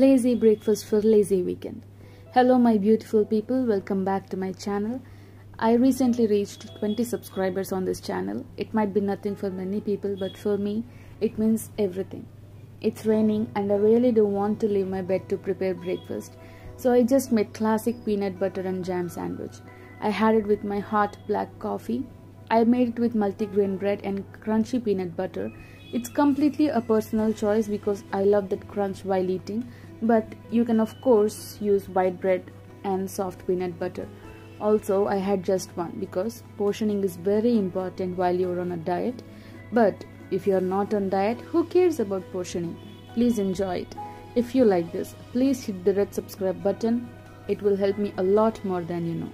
Lazy breakfast for lazy weekend. Hello, my beautiful people, welcome back to my channel. I recently reached 20 subscribers on this channel. It might be nothing for many people, but for me, it means everything. It's raining, and I really don't want to leave my bed to prepare breakfast, so I just made classic peanut butter and jam sandwich. I had it with my hot black coffee. I made it with multigrain bread and crunchy peanut butter. It's completely a personal choice because I love that crunch while eating, but you can, of course, use white bread and soft peanut butter. Also, I had just one because portioning is very important while you're on a diet. But if you're not on diet, who cares about portioning? Please enjoy it. If you like this, please hit the red subscribe button. It will help me a lot more than you know.